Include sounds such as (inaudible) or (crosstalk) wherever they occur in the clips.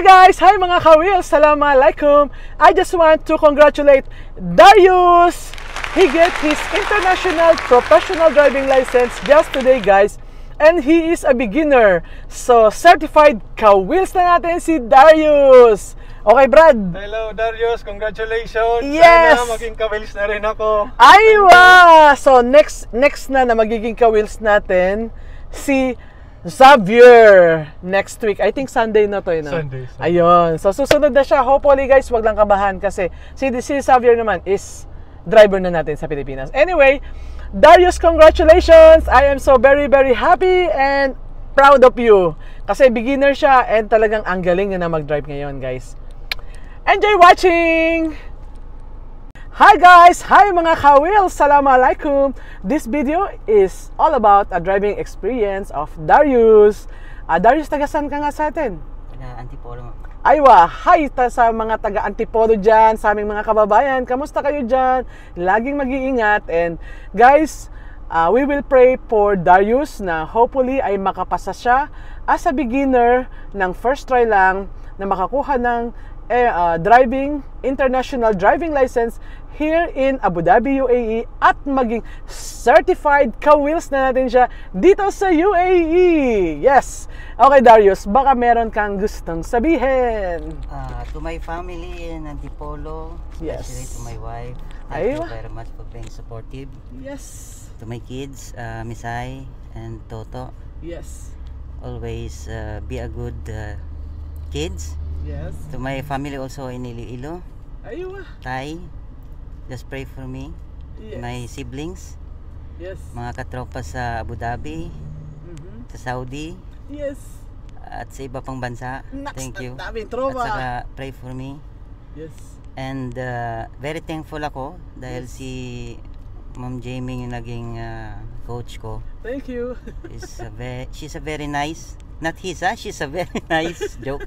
Hi guys! Hi mga kawil! Assalamualaikum! I just want to congratulate Darius! He get his international professional driving license just today guys. And he is a beginner. So, certified kawils na natin si Darius! Okay, Brad? Hello Darius, congratulations! Yes! Sana maging kawils na rin ako. Aywa! So, next next na na magiging kawils natin si Xavier next week. I think Sunday na to, eh, no? Sunday, Sunday. Ayun. So, susunod na siya. Hopefully, guys, wag lang kabahan kasi si, si Xavier naman is driver na natin sa Pilipinas. Anyway, Darius, congratulations! I am so very, very happy and proud of you. Kasi beginner siya and talagang ang galing niya na mag-drive ngayon, guys. Enjoy watching! Hi guys! Hi mga kawil! Assalamualaikum! This video is all about a driving experience of Darius. Ah, Darius, taga saan ka nga sa atin? Taga Antipolo. Aywa, hi ta sa mga taga Antipolo dyan, sa aming mga kababayan. Kamusta kayo dyan? Laging mag-iingat. And guys, uh, we will pray for Darius na hopefully ay makapasa siya as a beginner ng first try lang na makakuha ng eh, uh, driving, international driving license here in Abu Dhabi, UAE at maging certified ka-wheels na natin siya dito sa UAE. Yes! Okay, Darius, baka meron kang gustong sabihin. Ah, to my family in Antipolo, Yes. especially to my wife, thank Aywa. you very much for being supportive. Yes. To my kids, uh, Misay and Toto, Yes. always uh, be a good uh, kids. Yes. To my family also in Iloilo, Aywa. Tay, just pray for me. Yes. My siblings, Yes. mga katropa sa Abu Dhabi, Mhm. sa Saudi, Yes. at sa iba pang bansa. Naks, Thank you. daming At tropa. saka pray for me. Yes. And uh, very thankful ako dahil Yes. si Ma'am Jamie yung naging uh, coach ko. Thank you. Is a ve- she's a very nice, not his ah, she's a very (laughs) nice joke.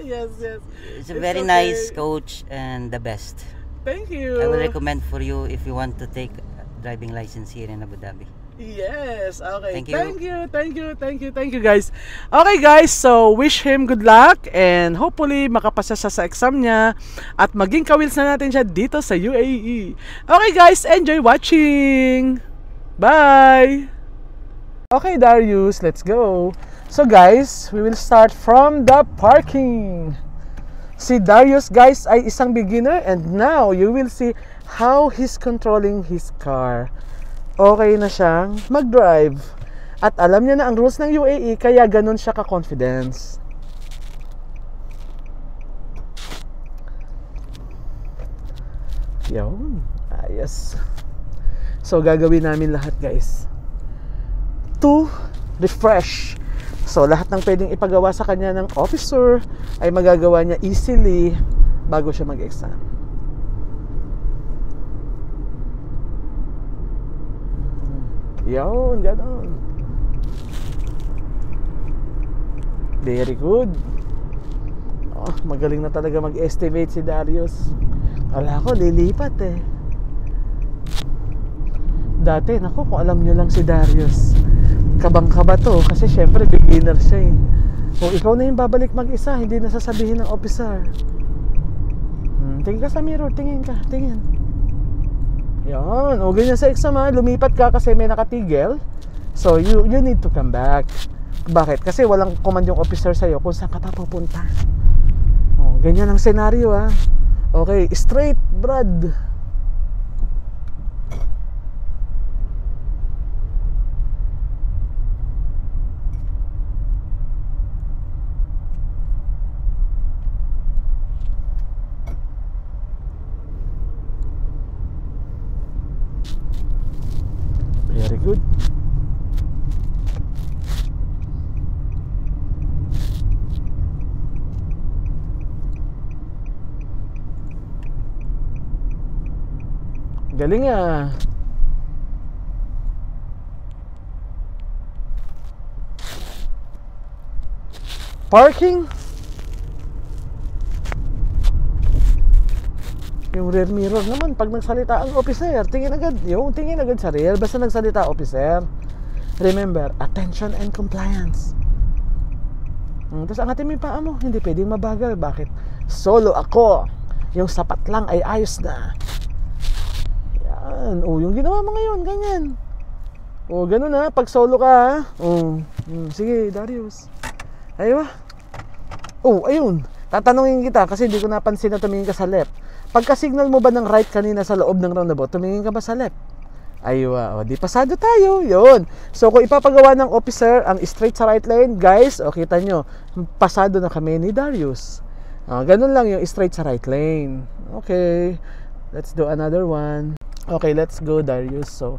yes, yes. She's a It's very okay. nice coach and the best. Thank you. I will recommend for you if you want to take driving license here in Abu Dhabi. Yes, okay. Thank you. Thank you, thank you, thank you, thank you guys. Okay guys, so wish him good luck and hopefully makapasa siya sa exam niya at maging kawils na natin siya dito sa UAE. Okay guys, enjoy watching. Bye. Okay Darius, let's go. So guys, we will start from the parking. Si Darius guys ay isang beginner and now you will see how he's controlling his car okay na siyang mag-drive. At alam niya na ang rules ng UAE, kaya ganun siya ka-confidence. Yun. Ayos. So, gagawin namin lahat, guys. To refresh. So, lahat ng pwedeng ipagawa sa kanya ng officer ay magagawa niya easily bago siya mag-exam. Yun, ganon. Very good. Oh, magaling na talaga mag-estimate si Darius. Kala ko, lilipat eh. Dati, nako, kung alam nyo lang si Darius, kabang-kaba to. Kasi syempre, beginner siya eh. Kung ikaw na yung babalik mag-isa, hindi na sasabihin ng officer. Hmm, tingin ka sa mirror, tingin ka, tingin. Yan. O ganyan sa exam ha. Lumipat ka kasi may nakatigil. So, you, you need to come back. Bakit? Kasi walang command yung officer sa'yo kung saan ka pa pupunta. O, ganyan ang senaryo ha. Okay, straight, Brad. Galing ah. Parking? Yung rear mirror naman, pag nagsalita ang officer, tingin agad, yung tingin agad sa rear, basta nagsalita officer. Remember, attention and compliance. Mm, Tapos angatin mo yung paa mo. Hindi pwedeng mabagal. Bakit? Solo ako. Yung sapat lang ay ayos na. Yan. O, yung ginawa mo ngayon. Ganyan. O, ganun ha. Pag solo ka ha. O, mm, sige, Darius. Aywa. Oh, ayun. Tatanungin kita kasi hindi ko napansin na tumingin ka sa left. Pagka-signal mo ba ng right kanina sa loob ng roundabout, tumingin ka ba sa left? Aywa, o di pasado tayo. Yun. So kung ipapagawa ng officer ang straight sa right lane, guys, o kita nyo, pasado na kami ni Darius. Ah, ganun lang yung straight sa right lane. Okay. Let's do another one. Okay, let's go Darius. So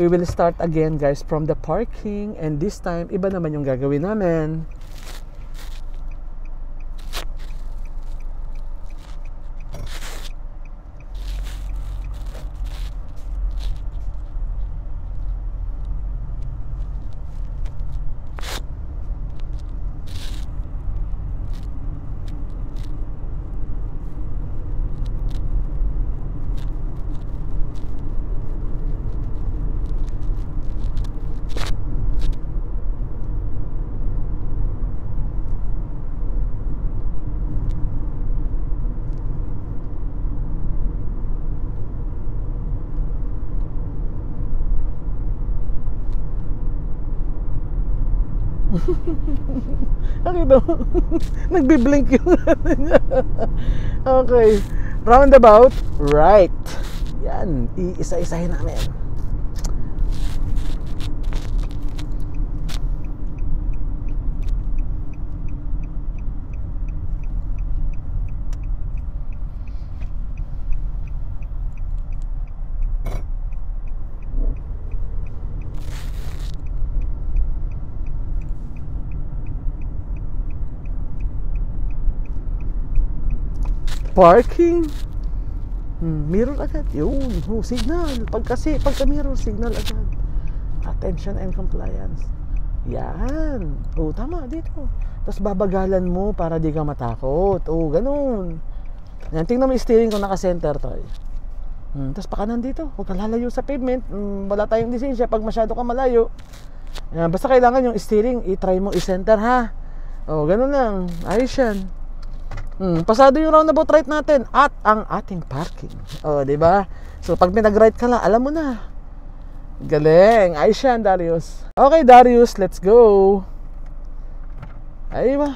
we will start again guys from the parking and this time iba naman yung gagawin namin. (laughs) Nakita mo? (laughs) Nagbi-blink yung ano (laughs) niya. Okay. Roundabout, right. Yan. Iisa-isahin namin. Parking. Hmm, mirror agad. Yun. Oh, signal. Pag kasi, pagka mirror, signal agad. Attention and compliance. Yan. Oh, tama. Dito. Tapos babagalan mo para di ka matakot. Oh, ganun. Yan. Tingnan mo steering kung naka-center to. Hmm, tapos pakanan dito. Huwag ka lalayo sa pavement. Hmm, wala tayong lisensya pag masyado ka malayo. Yan. Basta kailangan yung steering, i-try mo i-center ha. Oh, ganun lang. Ayos yan. Hmm, pasado yung roundabout right natin at ang ating parking. Oh, di ba? So pag pinag-right ka lang, alam mo na. Galing. Ayos yan, Darius. Okay, Darius, let's go. Ay ba?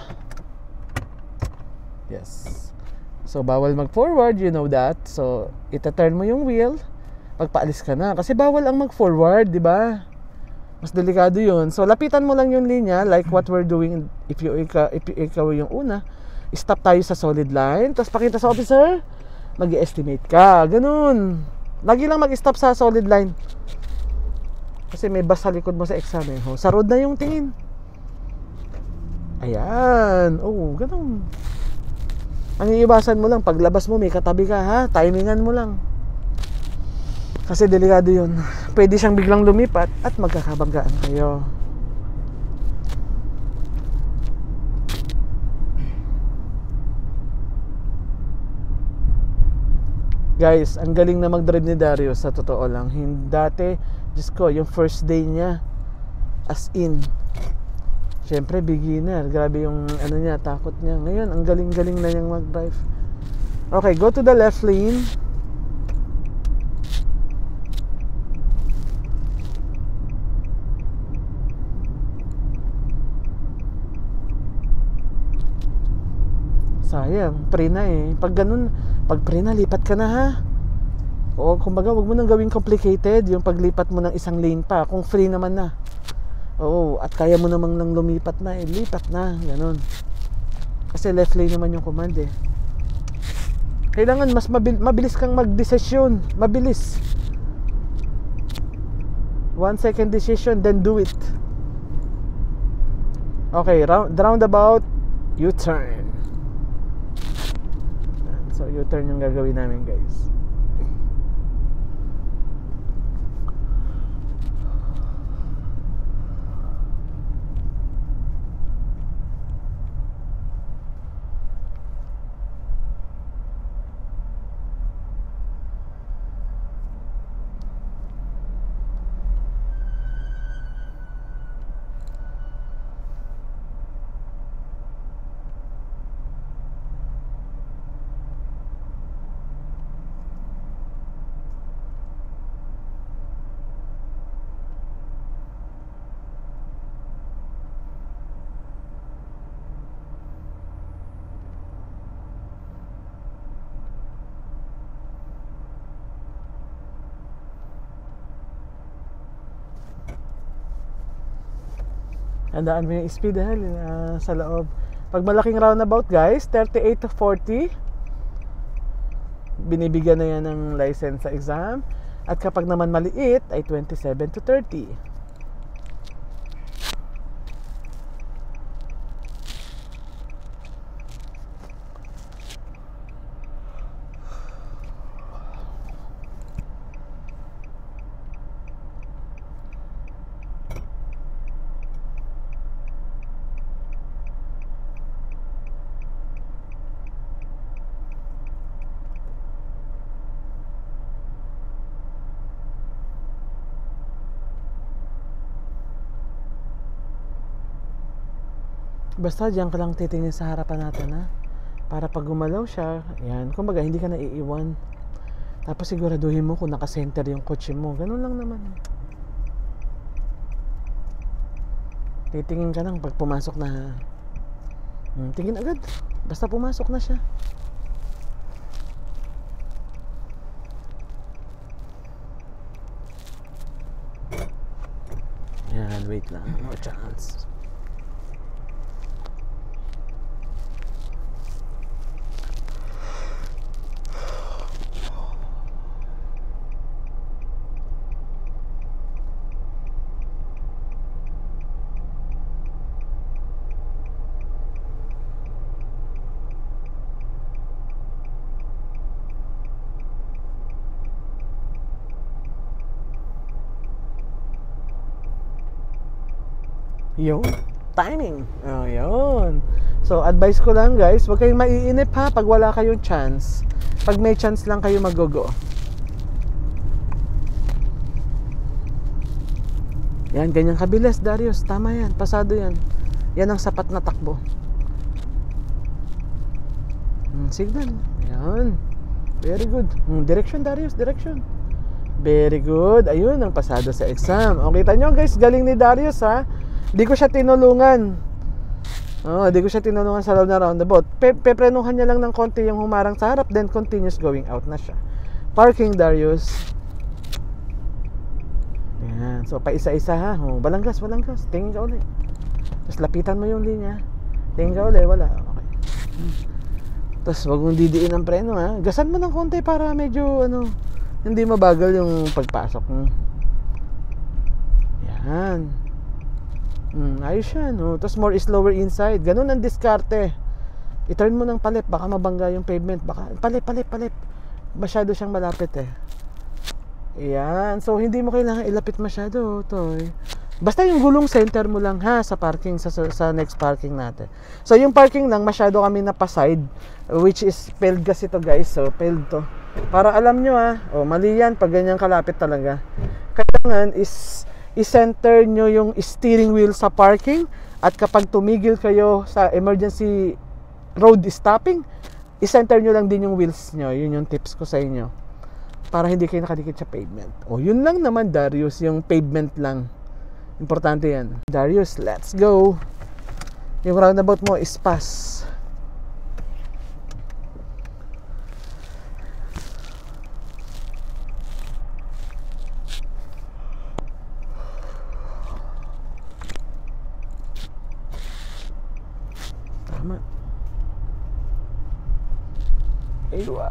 Yes. So bawal mag-forward, you know that. So ita-turn mo yung wheel pagpaalis ka na kasi bawal ang mag-forward, di ba? Mas delikado 'yun. So lapitan mo lang yung linya like what we're doing if you ikaw, if ikaw yung una stop tayo sa solid line, tapos pakita sa officer, mag estimate ka. Ganun. Lagi lang mag-stop sa solid line. Kasi may bus sa likod mo sa exam eh. Oh, sa road na yung tingin. Ayan. Oh, ganun. Ang iiwasan mo lang, paglabas mo, may katabi ka ha. Timingan mo lang. Kasi delikado yun. Pwede siyang biglang lumipat at magkakabanggaan kayo. Guys, ang galing na mag-drive ni Darius sa totoo lang. Hindi dati, Diyos ko, yung first day niya as in Siyempre, beginner. Grabe yung ano niya, takot niya. Ngayon, ang galing-galing na niyang mag-drive. Okay, go to the left lane. Sayang, pre na eh. Pag ganun, pag pre na, lipat ka na ha. O kumbaga, wag mo nang gawing complicated yung paglipat mo ng isang lane pa kung free naman na. Oo, at kaya mo namang nang lumipat na, eh, lipat na, ganun. Kasi left lane naman yung command eh. Kailangan mas mabil- mabilis kang mag-desisyon, mabilis. One second decision, then do it. Okay, round, roundabout, U-turn. So, U-turn yung gagawin namin, guys. Tandaan mo yung speed ha, uh, sa loob. Pag malaking roundabout guys, 38 to 40. Binibigyan na yan ng license sa exam. At kapag naman maliit, ay 27 to 30. Basta diyan ka lang titingin sa harapan natin ha. Para pag gumalaw siya, yan, kumbaga hindi ka naiiwan. Tapos siguraduhin mo kung naka-center yung kotse mo. Ganun lang naman. Titingin ka lang pag pumasok na. Hmm, tingin agad. Basta pumasok na siya. Yan, wait lang. No chance. Yun. Timing. Oh, yun. So, advice ko lang guys, huwag kayong maiinip ha pag wala kayong chance. Pag may chance lang kayo magogo. Yan, ganyan kabilis, Darius. Tama yan. Pasado yan. Yan ang sapat na takbo. Hmm, signal. Yan. Very good. Hmm, direction, Darius. Direction. Very good. Ayun, ang pasado sa exam. O, kita nyo guys, galing ni Darius ha. Di ko siya tinulungan. Oh, di ko siya tinulungan sa loob na roundabout. Pe peprenuhan niya lang ng konti yung humarang sa harap, then continuous going out na siya. Parking, Darius. Yan. So, pa isa-isa ha. Oh, balanggas, balanggas. Tingin ka ulit. Tapos lapitan mo yung linya. Tingin ka ulit. Wala. Okay. Tapos, wag mong didiin ang preno ha. Gasan mo ng konti para medyo, ano, hindi mabagal yung pagpasok mo. Yan. Mm, ayos yan. Oh. Tapos more slower inside. Ganun ang diskarte. I-turn mo ng palip. Baka mabangga yung pavement. Baka, palip, palip, palip. Masyado siyang malapit eh. Ayan. So, hindi mo kailangan ilapit masyado, toy. Basta yung gulong center mo lang ha sa parking sa, sa next parking natin. So yung parking lang masyado kami na pa-side which is failed kasi to guys. So failed to. Para alam nyo ha, oh, mali yan pag ganyan kalapit talaga. Kailangan is i-center nyo yung steering wheel sa parking at kapag tumigil kayo sa emergency road stopping, i-center nyo lang din yung wheels nyo. Yun yung tips ko sa inyo. Para hindi kayo nakadikit sa pavement. O, yun lang naman, Darius, yung pavement lang. Importante yan. Darius, let's go. Yung roundabout mo is pass. Tama. Aywa.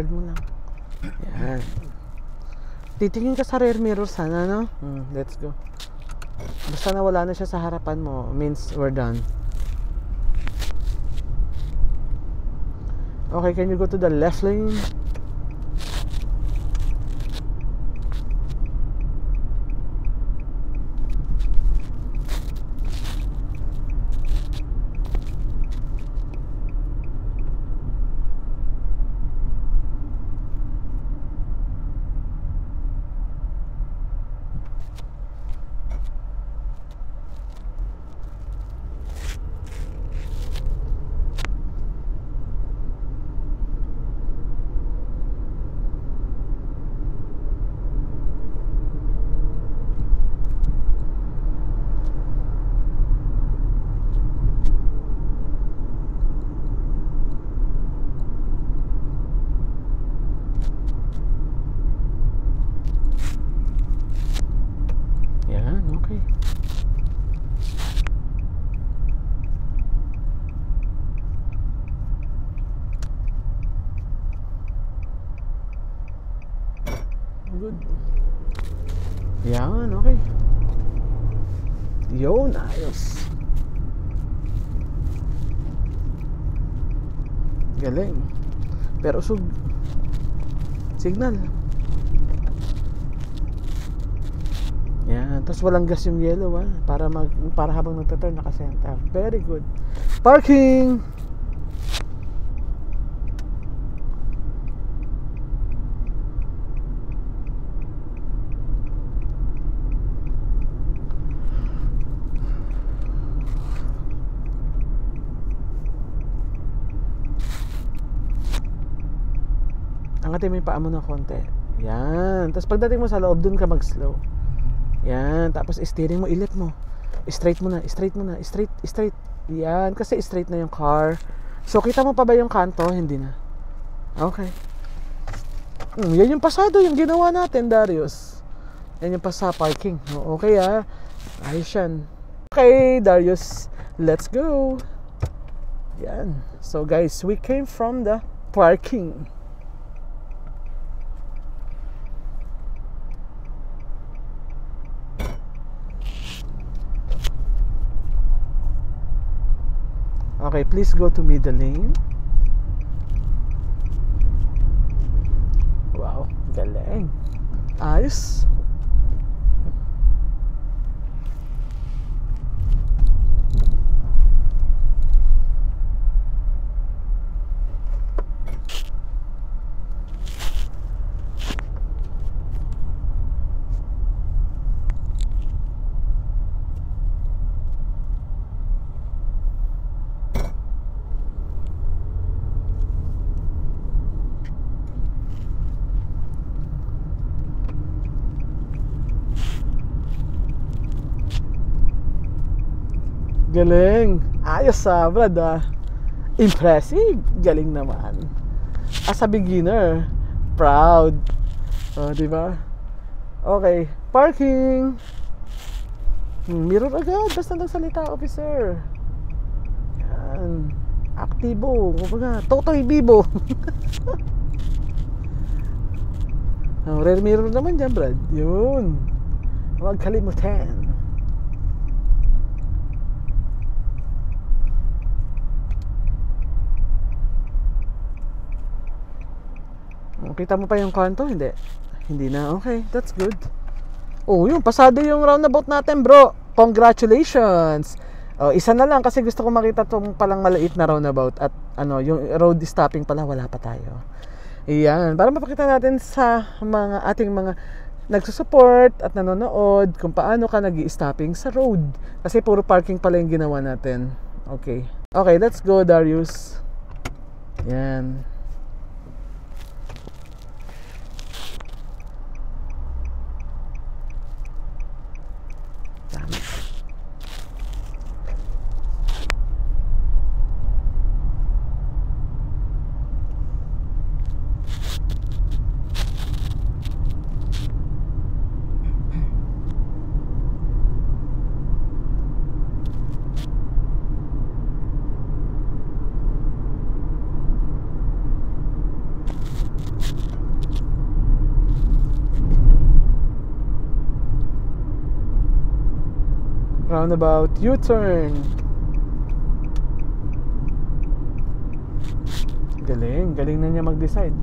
Hazard mo lang. Yan. Titingin ka sa rear mirror sana, no? Hmm, let's go. Basta na wala na siya sa harapan mo, means we're done. Okay, can you go to the left lane? Yan, okay. Yun, ayos. Galing. Pero sug signal. Yan, tapos walang gas yung yellow ah, para mag para habang nagta-turn naka-center. Very good. Parking. Angatin mo yung paa mo ng konti. Yan. Tapos pagdating mo sa loob, dun ka mag-slow. Yan. Tapos steering mo, ilip mo. Straight mo na, straight mo na, straight, straight. Yan. Kasi straight na yung car. So, kita mo pa ba yung kanto? Hindi na. Okay. Hmm, yan yung pasado, yung ginawa natin, Darius. Yan yung pasa parking. O, Okay ah. Ayos yan. Okay, Darius. Let's go. Yan. So, guys, we came from the parking. Okay, please go to middle lane. Wow, galing. Ayos. Galing. Ayos ah, Brad ah. Impressive. Galing naman. As a beginner, proud. Oh, di ba? Okay, parking. Hmm, Mirror agad, basta nagsalita, officer. Yan. Aktibo, kumbaga, Totoy Bibo. (laughs) oh, rear mirror naman dyan, Brad. Yun. Huwag kalimutan. Oh, Kita mo pa yung kanto? Hindi. Hindi na. Okay, that's good. Oh, yun. Pasado yung roundabout natin, bro. Congratulations. Oh, isa na lang kasi gusto ko makita tong palang maliit na roundabout at ano, yung road stopping pala wala pa tayo. Iyan, para mapakita natin sa mga ating mga nagsusupport at nanonood kung paano ka nag stopping sa road. Kasi puro parking pala yung ginawa natin. Okay. Okay, let's go, Darius. Yan. Tama. Roundabout U-turn. Galing, galing na niya mag-decide.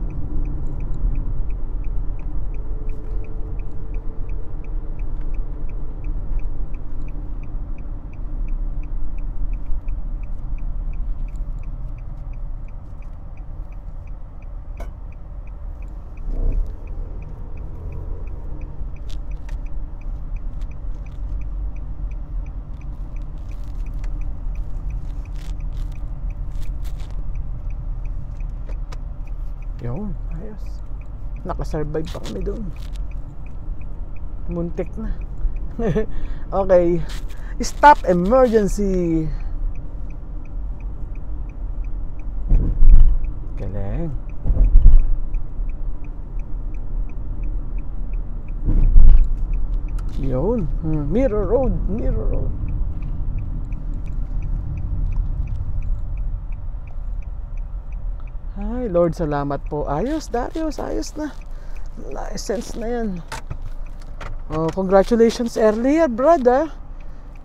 Yun, ayos. Nakasurvive pa kami doon. Muntik na. (laughs) okay. Stop emergency. Galing. Yun. Hmm. Mirror road. Mirror road. Lord, salamat po. Ayos, Darius, ayos na. license na yan. Oh, congratulations earlier, brother.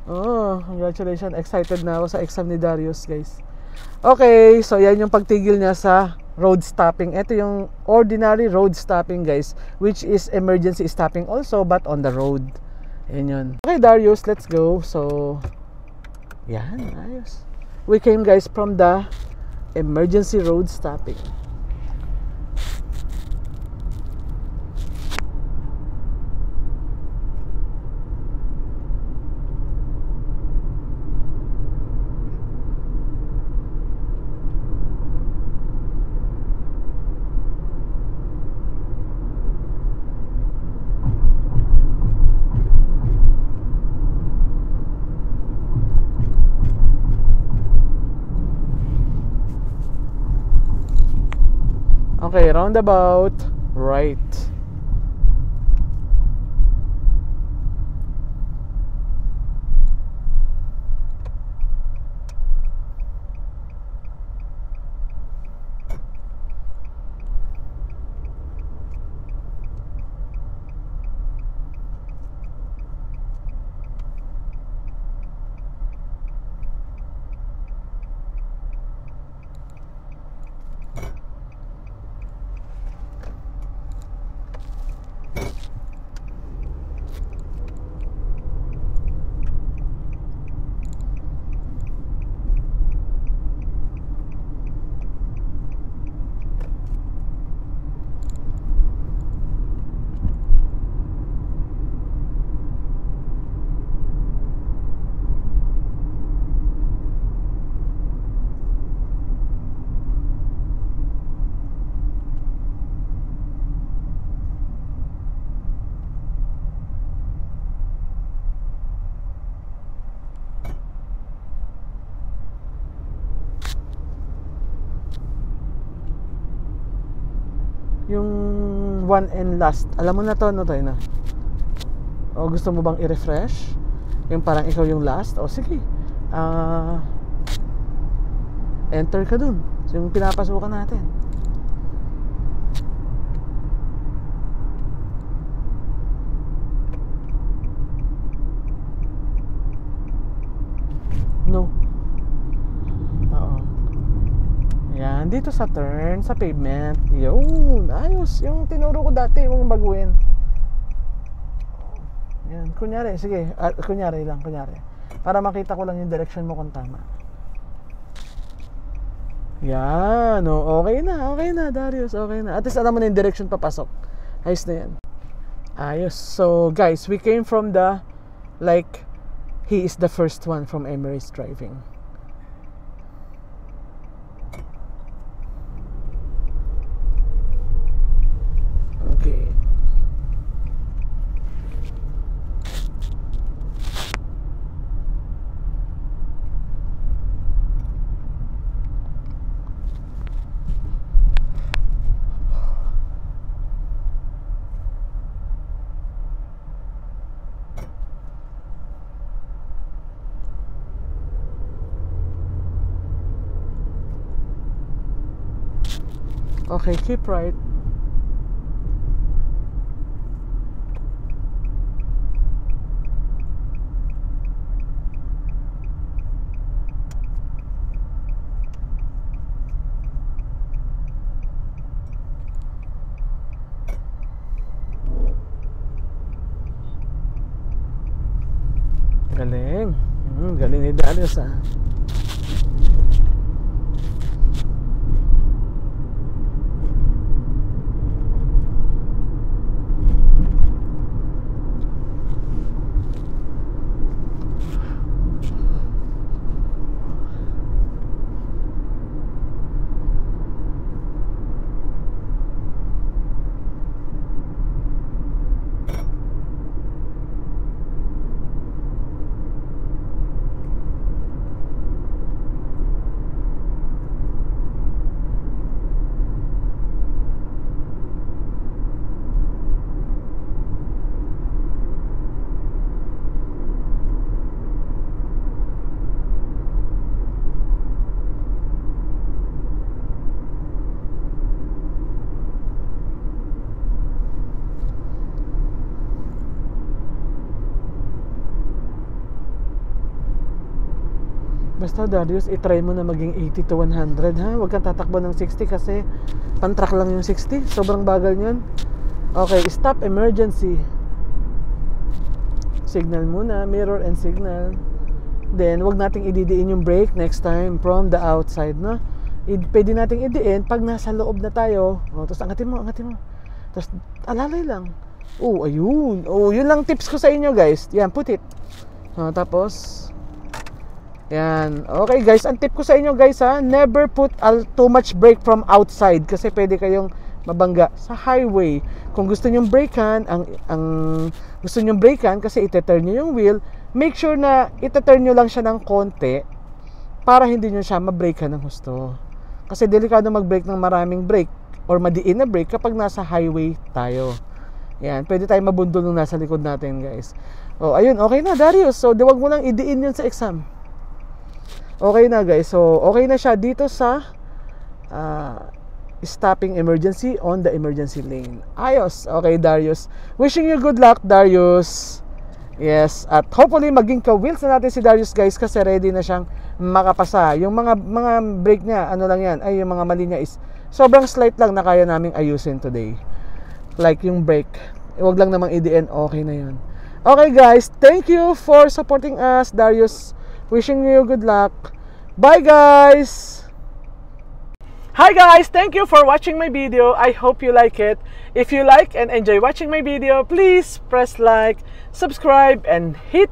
Oh, congratulations. Excited na ako sa exam ni Darius, guys. Okay, so yan yung pagtigil niya sa road stopping. Ito yung ordinary road stopping, guys, which is emergency stopping also but on the road. Yan yun. Okay, Darius, let's go. So, yan, ayos. We came, guys, from the emergency road stopping. Okay, roundabout, right. One and last. Alam mo na to, no tayo na. O gusto mo bang i-refresh? Yung parang ikaw yung last? O sige. Ah... enter ka dun. So, yung pinapasukan natin. No. Oo. Yan, dito sa turn, sa pavement. Yun, ayos. Yung tinuro ko dati, yung baguhin. Yan, kunyari, sige. Ah, kunyari lang, kunyari. Para makita ko lang yung direction mo kung tama. Yan, oh, okay na, okay na, Darius, okay na. At least alam mo na yung direction papasok. Ayos na yan. Ayos. So, guys, we came from the, like, he is the first one from Emirates driving. Okay. Okay, keep right. Ni Basta Darius, itry mo na maging 80 to 100 ha. Huwag kang tatakbo ng 60 kasi pantrack lang yung 60. Sobrang bagal niyan. Okay, stop emergency. Signal muna, mirror and signal. Then, wag nating ididiin yung brake next time from the outside, no? I, pwede nating idiin pag nasa loob na tayo. O, tapos angatin mo, angatin mo. Tapos, alalay lang. Oh, ayun. Oh, yun lang tips ko sa inyo, guys. Yan, put it. O, tapos, yan. Okay guys, ang tip ko sa inyo guys ha, never put too much brake from outside kasi pwede kayong mabangga sa highway. Kung gusto niyo brakehan, ang ang gusto niyo brakehan kasi ite-turn niyo yung wheel, make sure na ite-turn niyo lang siya ng konti para hindi niyo siya ma-brakehan ng husto. Kasi delikado mag-brake ng maraming brake or madiin na brake kapag nasa highway tayo. Yan, pwede tayo mabundol nung nasa likod natin, guys. Oh, ayun, okay na, Darius. So, di wag mo lang idiin yun sa exam. Okay na guys. So, okay na siya dito sa uh, stopping emergency on the emergency lane. Ayos. Okay, Darius. Wishing you good luck, Darius. Yes, at hopefully maging ka-wheels na natin si Darius guys kasi ready na siyang makapasa. Yung mga mga brake niya, ano lang yan, ay yung mga mali niya is sobrang slight lang na kaya naming ayusin today. Like yung brake. Huwag lang namang EDN, okay na yun. Okay guys, thank you for supporting us, Darius. Wishing you good luck. Bye guys! Hi guys! Thank you for watching my video. I hope you like it. If you like and enjoy watching my video, please press like, subscribe, and hit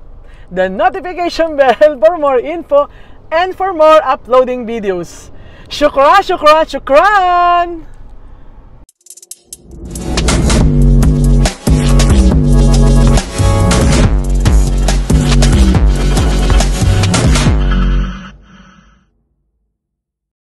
the notification (laughs) bell for more info and for more uploading videos. Shukran, shukran, shukran!